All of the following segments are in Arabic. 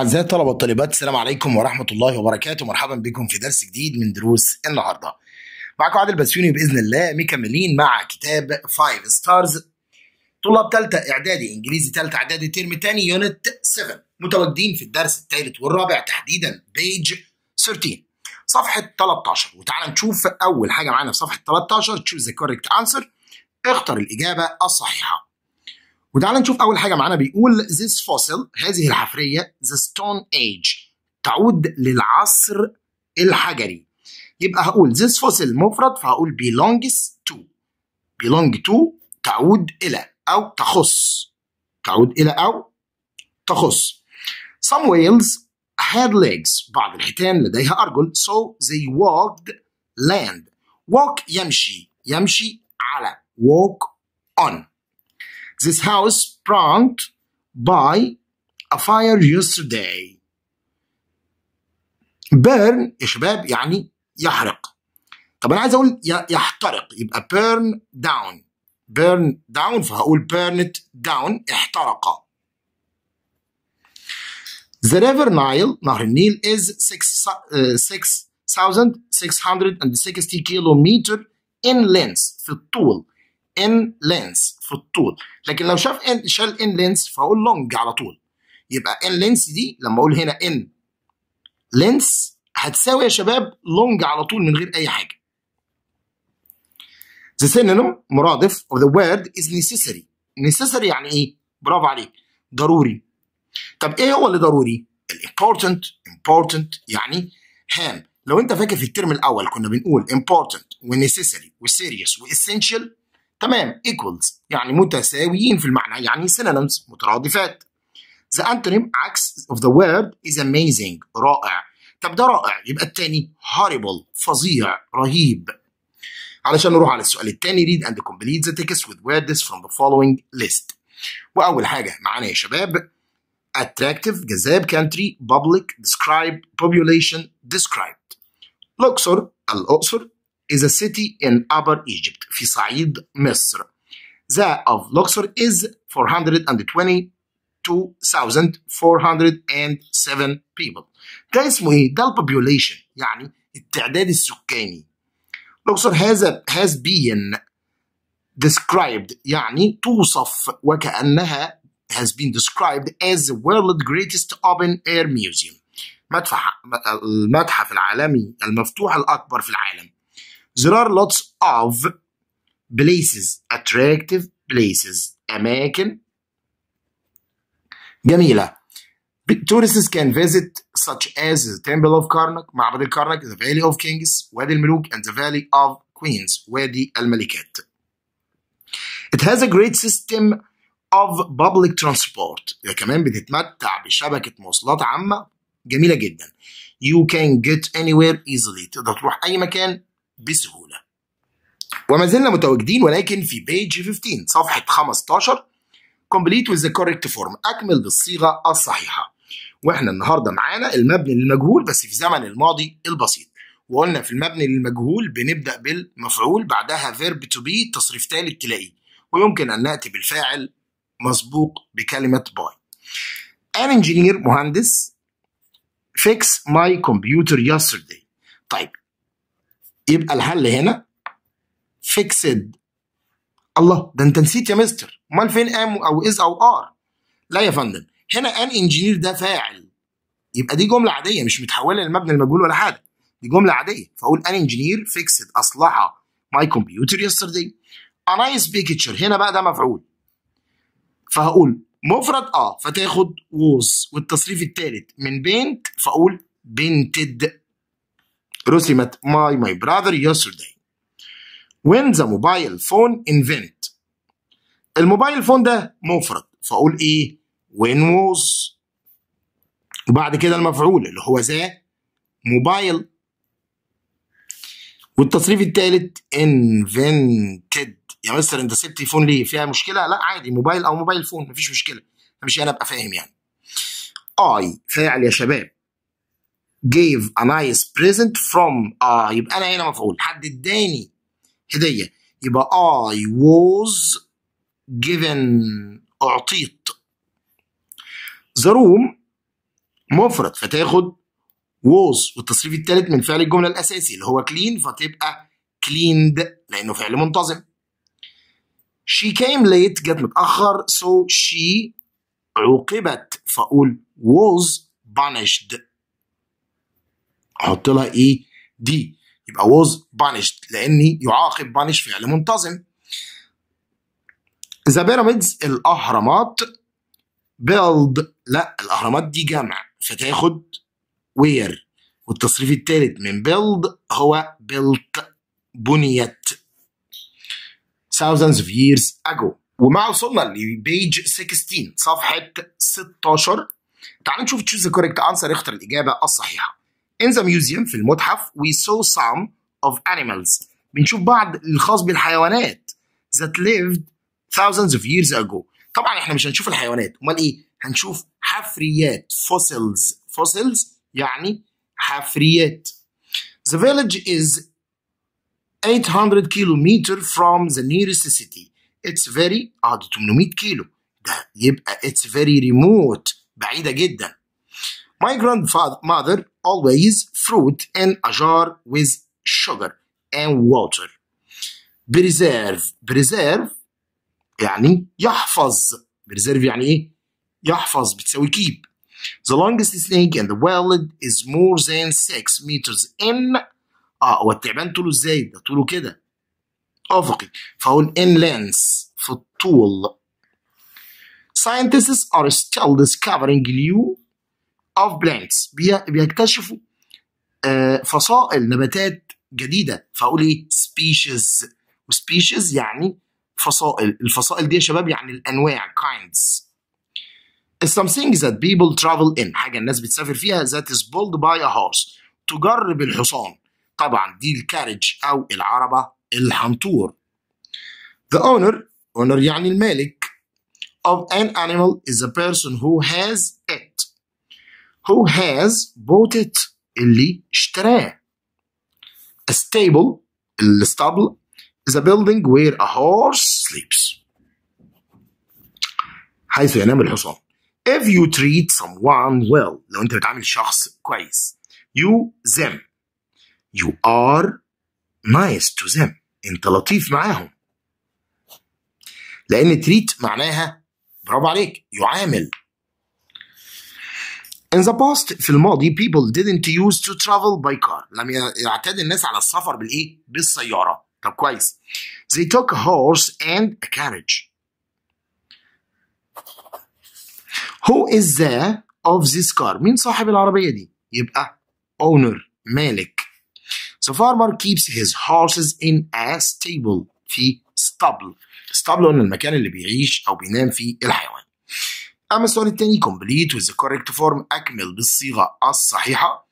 أعزائي الطلبة والطالبات السلام عليكم ورحمة الله وبركاته. مرحبا بكم في درس جديد من دروس النهاردة. معكم عادل بسيوني بإذن الله مكملين مع كتاب 5 Stars طلاب ثالثة إعدادي إنجليزي ثالثة إعدادي ترم تاني unit 7 متواجدين في الدرس الثالث والرابع تحديدا page 13 صفحة 13 وتعالى نشوف أول حاجة معانا في صفحة 13 choose the correct answer. اختر الإجابة الصحيحة. وتعالى نشوف أول حاجة معانا. بيقول this fossil هذه الحفرية the stone age تعود للعصر الحجري. يبقى هقول this fossil مفرد فهقول belongs to. belong to تعود إلى أو تخص. تعود إلى أو تخص. some whales had legs. بعض الحيتان لديها أرجل. so they walked land. walk يمشي. يمشي على. walk on. This house burnt by a fire yesterday. burn يا شباب يعني يحرق. طب انا عايز اقول يحترق يبقى burn down. burn down فهقول burn it down احترق. The river Nile نهر النيل is 6660 kilometer in length في الطول In length في الطول. لكن لو شاف ان شال in length فاقول long على طول. يبقى in length دي لما أقول هنا in length هتساوي يا شباب long على طول من غير أي حاجة. The synonym مرادف of the word is necessary. Necessary يعني إيه؟ برافو عليك. ضروري. طب إيه هو اللي ضروري؟ important important يعني هام لو أنت فاكر في الترم الأول كنا بنقول important ونecessary وسيريس وessential تمام equals يعني متساويين في المعنى يعني synonyms مترادفات the antonym عكس of the word is amazing رائع طب ده رائع يبقى التاني horrible فظيع رهيب علشان نروح على السؤال التاني read and complete the text with words from the following list وأول حاجة معانا يا شباب attractive جذاب country public describe population described الأقصر الأقصر is a city in Upper Egypt في صعيد مصر. The of Luxor is 422,407 people. ده اسمه ايه؟ ده البوبيوليشن يعني التعداد السكاني. Luxor has, a, has been described يعني توصف وكأنها has been described as the world's greatest open air museum. متحف المتحف العالمي المفتوح الأكبر في العالم. There are lots of places, attractive places, أماكن جميلة. Tourists can visit such as the Temple of Karnak, معبد الكرنك, the Valley of Kings, وادي الملوك, and the Valley of Queens, وادي الملكات. It has a great system of public transport. هي كمان بتتمتع بشبكة مواصلات عامة جميلة جدا. You can get anywhere easily. تقدر تروح أي مكان بسهولة. وما زلنا متواجدين ولكن في بيج 15 صفحة 15 complete with the correct form أكمل بالصيغة الصحيحة. وإحنا النهاردة معانا المبني للمجهول بس في زمن الماضي البسيط. وقلنا في المبني للمجهول بنبدأ بالمفعول بعدها verb to be تصريف ثالث تلاقيه. ويمكن أن نأتي بالفاعل مسبوق بكلمة by an engineer مهندس fix my computer yesterday. طيب يبقى الحل هنا. fixed الله ده انت نسيت يا مستر. امال فين am أو is أو are لا يا فندم. هنا an engineer ده فاعل. يبقى دي جملة عادية مش متحولة للمبنى المجهول ولا حاجة. دي جملة عادية. فأقول an engineer fixed أصلح my computer yesterday a nice picture هنا بقى ده مفعول. فهقول مفرد آه فتاخد was والتصريف الثالث من paint فأقول painted. رسمت by my brother yesterday. When the mobile phone invent? ال mobile phone ده مفرد فأقول إيه؟ When was? وبعد كده المفعول اللي هو the موبايل والتصريف الثالث invented. يا مستر أنت سبت phone ليه؟ فيها مشكلة؟ لا عادي موبايل أو mobile phone مفيش مشكلة. مش أنا أبقى فاهم يعني. I فاعل يا شباب. Gave a nice present from آه يبقى أنا هنا مفعول. حد اداني هدية يبقى I was given أعطيت. the room مفرد فتاخد was والتصريف الثالث من فعل الجملة الأساسي اللي هو clean فتبقى cleaned لأنه فعل منتظم. She came late جت متأخر so she عوقبت فأقول was punished. أحط لها إيه؟ دي يبقى was punished لأني يعاقب punish فعل منتظم. the pyramids الأهرامات build لا الأهرامات دي جمع فتاخد where والتصريف الثالث من build هو built بنيت. thousands of years ago. ومع وصلنا لبيج 16 صفحة 16 تعالوا نشوف choose the correct answer اختر الإجابة الصحيحة. in the museum في المتحف we saw some of animals بنشوف بعض الخاص بالحيوانات that lived thousands of years ago طبعا احنا مش هنشوف الحيوانات امال ايه هنشوف حفريات fossils fossils يعني حفريات the village is 800 kilometer from the nearest city it's very اه ده 800 كيلو ده يبقى it's very remote بعيدة جدا my grandmother always fruit in a jar with sugar and water preserve preserve يعني يحفظ preserve يعني ايه يحفظ بتساوي keep the longest snake in the world is more than 6 meters in اه هو التعبان طوله ازاي ده طوله كده افقي فاقول in length في الطول scientists are still discovering new plants بي- بيكتشفوا آه، فصائل نباتات جديدة. فأقول إيه؟ species. و species يعني فصائل. الفصائل دي يا شباب يعني الأنواع kinds. Something that people travel in. حاجة الناس بتسافر فيها. That is pulled by a horse. تجر بالحصان. طبعا دي ال carriage أو العربة الحنطور. The owner owner يعني المالك of an animal is a person who has it. who has bought it اللي اشتراه a stable الاسطبل is a building where a horse sleeps حيث ينام الحصان if you treat someone well لو انت بتعامل شخص كويس you them you are nice to them انت لطيف معاهم لان treat معناها برافو عليك يعامل In the past في الماضي people didn't use to travel by car لم يعتاد الناس على السفر بالايه؟ بالسيارة طب كويس they took a horse and a carriage who is the of this car مين صاحب العربية دي؟ يبقى owner مالك the farmer keeps his horses in a stable في stable stable قلنا المكان اللي بيعيش أو بينام فيه الحيوان أما السؤال complete with the correct form أكمل بالصيغة الصحيحة.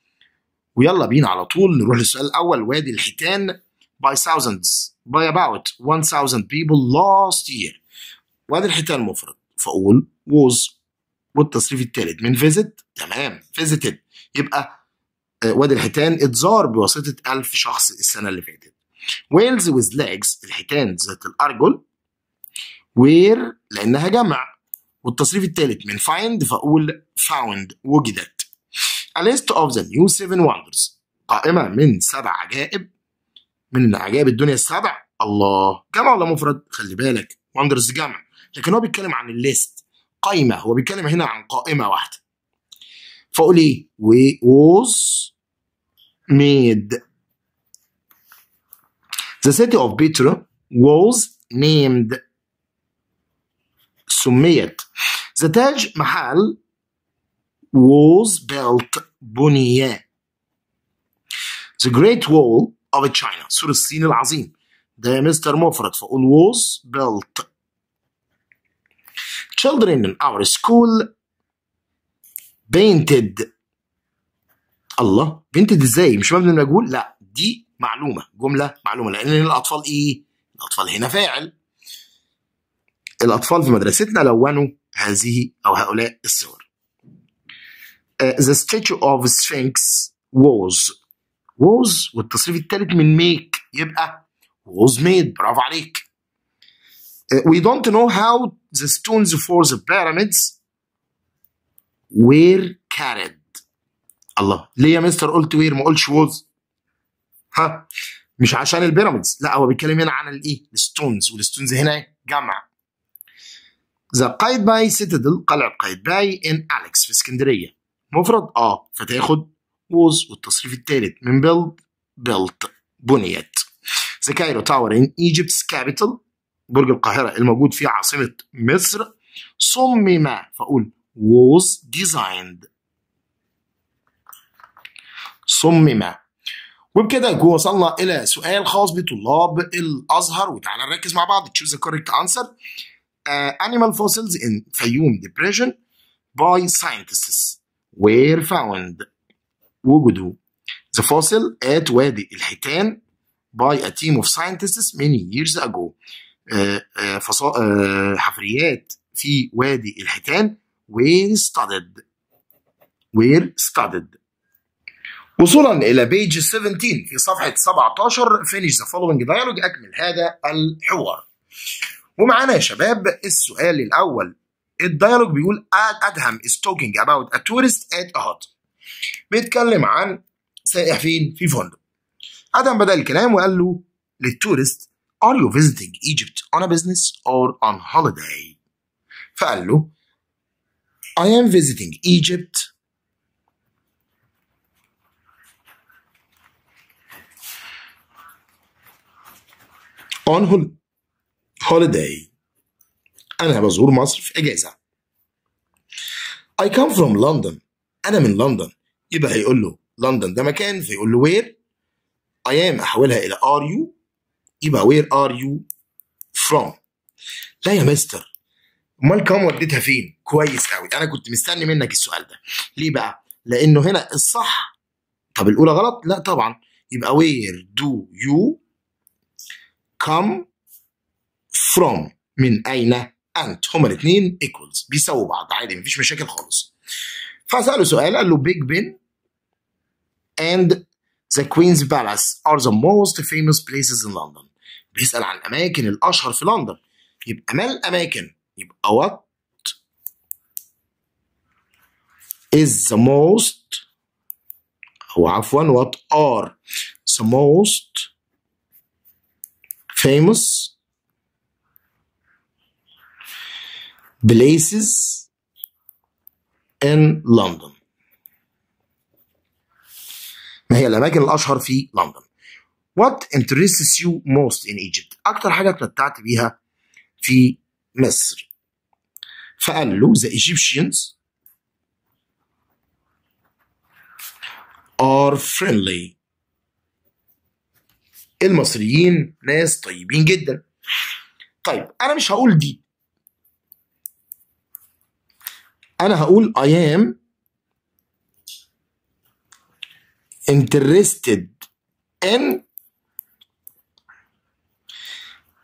ويلا بينا على طول نروح للسؤال الأول. وادي الحيتان by thousands by about 1000 people last year. وادي الحيتان مفرد فأقول was. والتصريف الثالث من visit تمام visited. يبقى آه، وادي الحيتان اتزار بواسطة ألف شخص السنة اللي فاتت. whales with legs الحيتان ذات الأرجل where لأنها جمع. والتصريف الثالث من find فأقول found وجدت. A list of the new seven wonders. قائمة من سبع عجائب. من عجائب الدنيا السبع. الله. جمع ولا مفرد؟ خلي بالك. wonders جمع. لكن هو بيتكلم عن ال list قائمة. هو بيتكلم هنا عن قائمة واحدة. فأقول إيه؟ Was made. The city of Petra was named سميت. The Taj Mahal was built بني The Great Wall of China. سور الصين العظيم. ده مستر مفرد فأقول was built. Children in our school painted. الله. Painted إزاي؟ مش مبني المجهول لا. دي معلومة. جملة معلومة. لأن الأطفال إيه؟ الأطفال هنا فاعل. الأطفال في مدرستنا لونوا هذه أو هؤلاء الصور. Uh, the statue of Sphinx was was والتصريف الثالث من make يبقى was made. برافو عليك. Uh, we don't know how the stones for the pyramids were carried. الله. ليه يا مستر قلت were ما قلتش was ها؟ مش عشان ال pyramids لا هو بيتكلم هنا عن الايه ال stones وال stones هنا جمع. the Qaitbay Citadel قلعة قايتباي in Alex في اسكندرية مفرد آه فتاخد was والتصريف الثالث من build built بنيت. the Cairo Tower in Egypt's capital برج القاهرة الموجود في عاصمة مصر. صمم فأقول was designed. صمم. وبكده نكون وصلنا إلى سؤال خاص بطلاب الأزهر وتعالى نركز مع بعض the correct answer. uh, animal fossils in Fayum depression by scientists were found وجدوا the fossil at وادي الحيتان by a team of scientists many years ago uh, uh, فصا... uh, حفريات في وادي الحيتان were studied were studied وصولا إلى بيج 17 في صفحة 17 finish the following dialogue أكمل هذا الحوار ومعانا يا شباب السؤال الأول. الديالوج بيقول أدهم is talking about a tourist at a hotel بيتكلم عن سائح فين؟ في فندق. أدهم بدأ الكلام وقال له للتورست Are you visiting Egypt on a business or on holiday؟ فقال له I am visiting Egypt. On hol- holiday. أنا بزور مصر في إجازة. I come from London. أنا من لندن يبقى هيقول له لندن ده مكان فيقول له where I am. أحولها إلى are you. يبقى where are you from. لا يا مستر. أمال كم وديتها فين؟ كويس قوي أنا كنت مستني منك السؤال ده. ليه بقى؟ لأنه هنا الصح. طب الأولى غلط؟ لا طبعا. يبقى where do you come from من اين انت هما الاثنين equals بيساووا بعض عادي مفيش مشاكل خالص فساله سؤال قال له بيج بن and the Queen's Palace are the most famous places in London بيسأل عن الأماكن الأشهر في لندن يبقى ما الأماكن يبقى what is the most أو عفوا what are the most famous places in London. ما هي الأماكن الأشهر في لندن What interests you most in Egypt? أكتر حاجة اتمتعت بيها في مصر. فقال له the Egyptians are friendly. المصريين ناس طيبين جدا. طيب أنا مش هقول دي أنا هقول I am interested in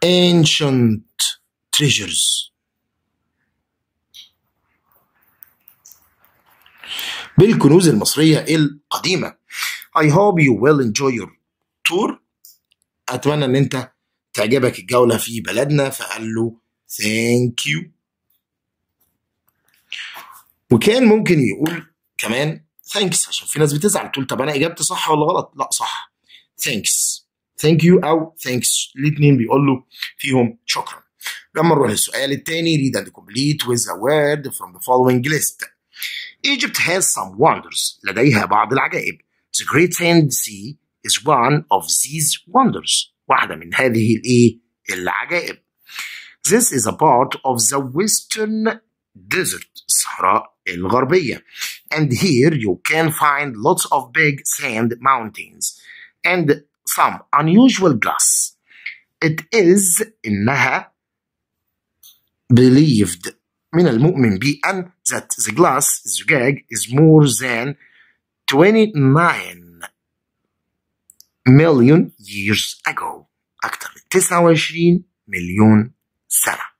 ancient treasures بالكنوز المصرية القديمة I hope you will enjoy your tour أتمنى إن أنت تعجبك الجولة في بلدنا فقال له thank you وكان ممكن يقول كمان ثانكس عشان في ناس بتزعل تقول طب أنا إجابتي صح ولا غلط؟ لا صح. thanks thank you أو thanks الاثنين بيقول له فيهم شكرا. لما نروح للسؤال الثاني read and complete with a word from the following list. Egypt has some wonders. لديها بعض العجائب. The great sand sea is one of these wonders. واحدة من هذه الإيه؟ العجائب. This is a part of the western desert. الصحراء الغربية and here you can find lots of big sand mountains and some unusual glass it is إنها believed من المؤمن بأن that the glass الزجاج is more than 29 million years ago أكثر من 29 مليون سنة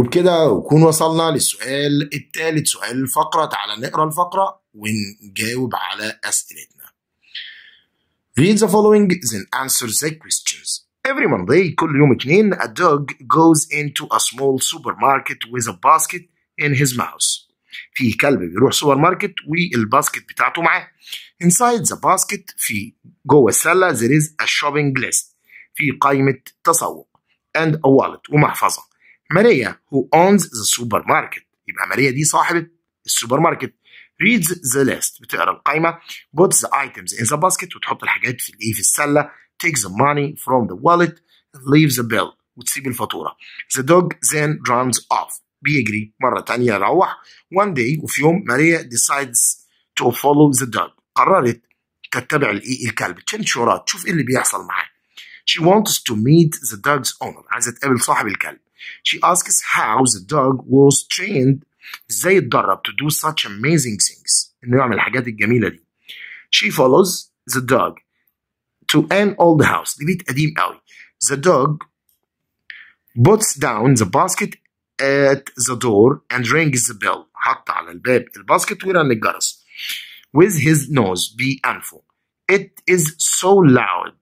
وبكده نكون وصلنا للسؤال الثالث سؤال الفقرة تعالى نقرأ الفقرة ونجاوب على أسئلتنا Read the following then answer the questions Every Monday كل يوم اثنين a dog goes into a small supermarket with a basket in his mouth في كلب بيروح سوبر ماركت وال basket بتاعته معاه inside the basket في جوه السله there is a shopping list في قائمه تسوق and a wallet ومحفظه ماريا who owns the supermarket يبقى ماريا دي صاحبه السوبر ماركت reads the list بتقرا القائمه puts the items in the basket وتحط الحاجات في الايه في السله takes the money from the wallet leaves the bill وتسيب الفاتوره the dog then runs off بيجري مرة تانية يروح one day وفي يوم ماريا decides to follow the dog قررت تتبع الايه الكلب تمشي وراه تشوف ايه اللي بيحصل معاه she wants to meet the dog's owner عايزة تقابل صاحب الكلب she asks how the dog was trained ازاي اتدرب to do such amazing things انه يعمل الحاجات الجميلة دي she follows the dog to an old house لبيت قديم قوي the dog puts down the basket at the door and rings the bell حط على الباب الباسكت ورن الجرس with his nose بأنفه it is so loud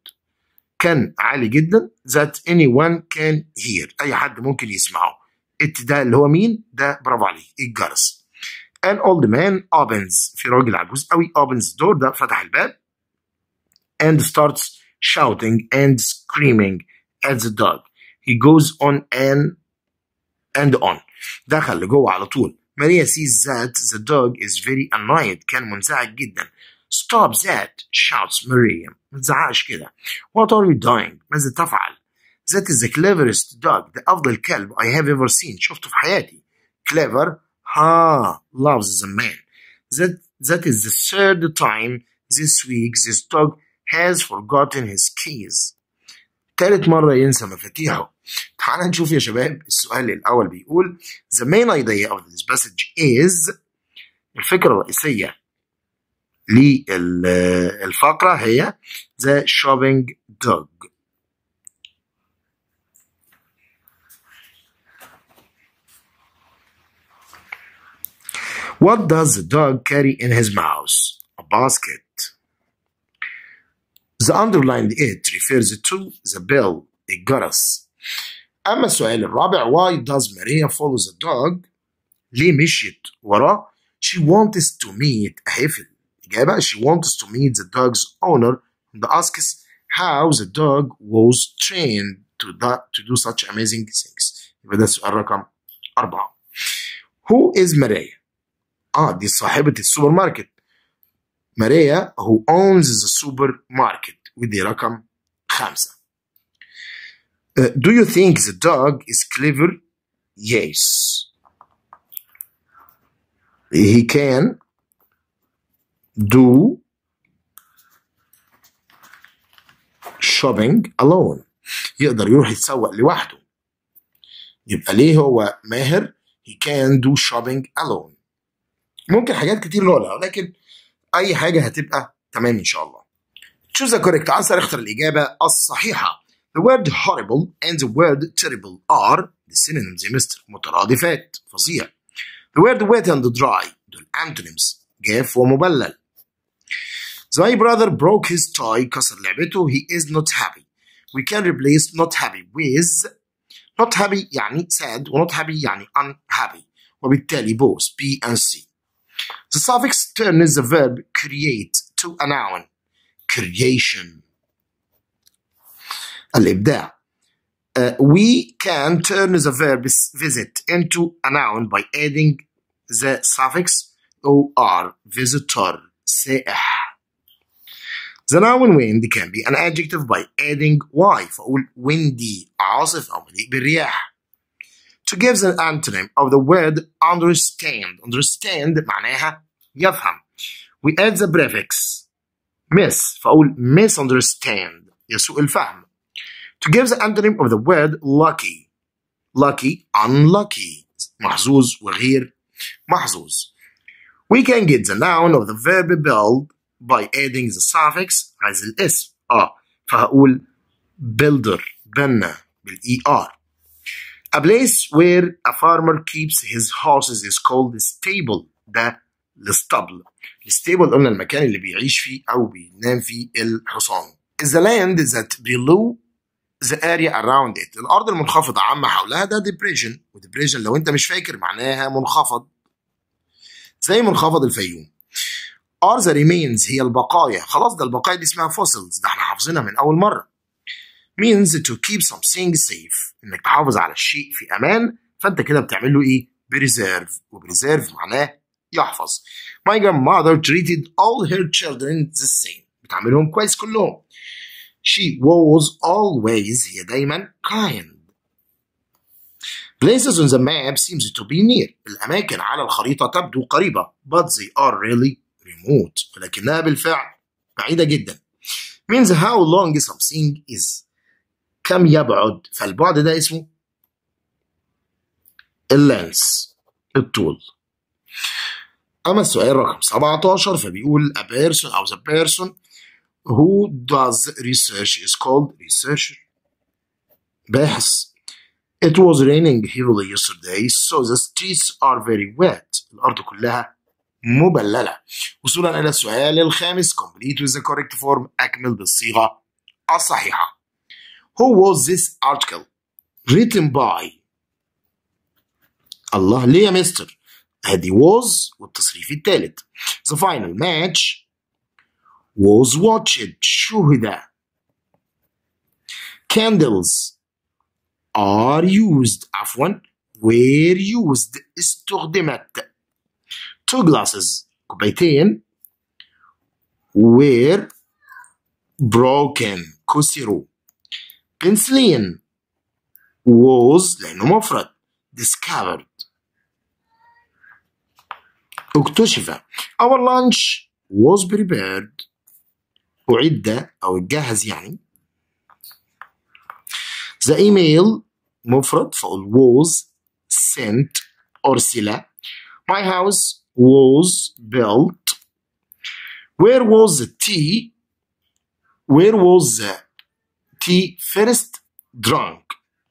كان عالي جدا that anyone can hear أي حد ممكن يسمعه it ده اللي هو مين ده برافو عليه الجرس an old man opens في راجل عجوز قوي opens the door ده فتح الباب and starts shouting and screaming at the dog he goes on and and on دخل لجوه على طول ماريا sees that the dog is very annoyed كان منزعج جدا stop that shouts Maria ما تزعقش كده what are you doing ماذا تفعل that is the cleverest dog ده أفضل كلب I have ever seen شفته في حياتي clever ha loves the man that that is the third time this week this dog has forgotten his keys تالت مرة ينسى مفاتيحه تعال نشوف يا شباب السؤال الأول بيقول The main idea of this passage is الفكرة الرئيسية للفقرة هي The shopping dog What does the dog carry in his mouth? A basket. The underlined it refers to the bell, الجرس. أما السؤال الرابع why does Maria follow the dog؟ ليه مشيت وراه؟ She wants to meet أهي في الإجابة she wants to meet the dog's owner and asks how the dog was trained to, do, to do such amazing things. يبقى ده السؤال رقم أربعة. Who is Maria؟ آه دي صاحبة السوبر ماركت. ماريا who owns the supermarket ودي رقم خمسة. Uh, do you think the dog is clever? Yes. He can Do shopping alone. يقدر يروح يتسوق لوحده. يبقى ليه هو ماهر؟ He can do shopping alone. ممكن حاجات كتير نقولها لكن أي حاجة هتبقى تمام إن شاء الله. Choose the correct answer اختر الإجابة الصحيحة. The word horrible and the word terrible are the synonyms يا مستر مترادفات فظيع. The word wet and dry دول antonyms جاف ومبلل. My brother broke his toy كسر لعبته he is not happy. We can replace not happy with not happy يعني sad و not happy يعني unhappy وبالتالي both B and C. The suffix turns the verb create to a noun creation الإبداع. Uh, we can turn the verb visit into a noun by adding the suffix or visitor سائح. The noun wind can be an adjective by adding y فأقول windy عاصف أو مليء بالرياح. To give the antonym of the word understand understand معناها يفهم. We add the prefix miss فأقول misunderstand يسوء الفهم. To give the antonym of the word lucky. Lucky, unlucky. محظوظ وغير محظوظ. We can get the noun of the verb build by adding the suffix عايز الاسم. آه فهقول builder بنا بال er. A place where a farmer keeps his horses is called stable. ده الاسطبل. ال stable قلنا المكان اللي بيعيش فيه أو بينام فيه الحصان. Is the land that below the area around it الأرض المنخفضة عما حولها ده depression و depression لو أنت مش فاكر معناها منخفض زي منخفض الفيوم are the remains هي البقايا خلاص ده البقايا دي اسمها fossils ده احنا حافظينها من اول مره means to keep something safe انك تحافظ على الشيء في امان فانت كده بتعمل له ايه preserve وpreserve معناه يحفظ my grandmother treated all her children the same بتعملهم كويس كلهم she was always هي دايما kind places on the map seems to be near الأماكن على الخريطة تبدو قريبة but they are really remote ولكنها بالفعل بعيدة جدا means how long something is كم يبعد فالبعد ده اسمه اللانس الطول أما السؤال رقم 17 فبيقول a person أو the person who does research is called researcher باحث It was raining heavily yesterday so the streets are very wet الأرض كلها مبللة وصولا إلى السؤال الخامس complete with the correct form أكمل بالصيغة الصحيحة Who was this article written by الله ليه يا مستر ادي was والتصريف الثالث The final match was watched شُهد candles are used عفوا were used استخدمت glasses كوبايتين were broken كسروا penicillin was لأنه مفرد discovered اكتشف our lunch was prepared أعد أو اتجهز يعني the email مفرد فأقول was sent أرسل my house was built where was the tea where was the tea first drunk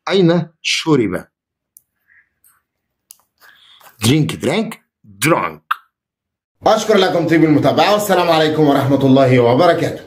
أين شرب drink drank drunk أشكر لكم طيب المتابعة والسلام عليكم ورحمة الله وبركاته